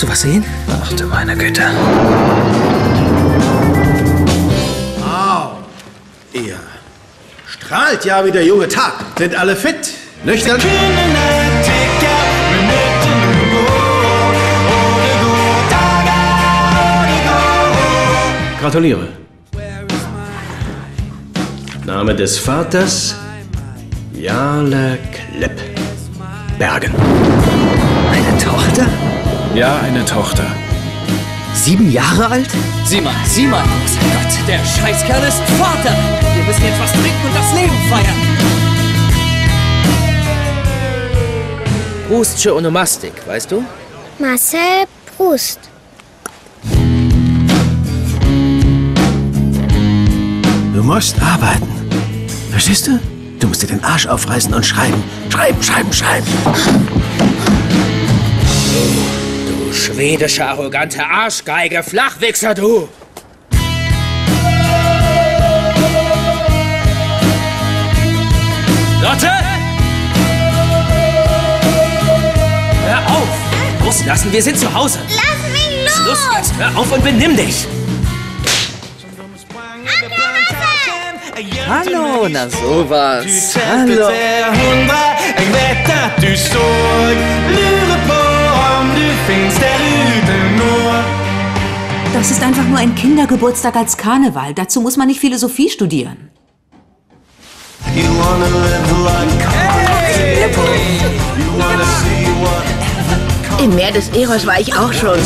Willst du was sehen? Ach du meine Güte. Au. Ihr strahlt ja wie der junge Tag. Sind alle fit? Nüchtern? Gratuliere. Name des Vaters? Jarle Klepp. Bergen. Eine Tochter? Ja, eine Tochter. Sieben Jahre alt? Sieh mal, sieh mal, großer Gott, der Scheißkerl ist Vater. Wir müssen jetzt was trinken und das Leben feiern. Brustsche Onomastik, weißt du? Marcel Proust. Du musst arbeiten. Verstehst du? Du musst dir den Arsch aufreißen und schreiben. Schreiben, schreiben, schreiben. Schwedische, arrogante Arschgeige, Flachwichser, du! Lotte! Hör auf! Loslassen, wir sind zu Hause! Lass mich los! Schluss jetzt! Hör auf und benimm dich! Hallo, na sowas. Hallo. Das ist einfach nur ein Kindergeburtstag als Karneval. Dazu muss man nicht Philosophie studieren. You wanna live like You wanna see what Im Meer des Eros war ich auch schon.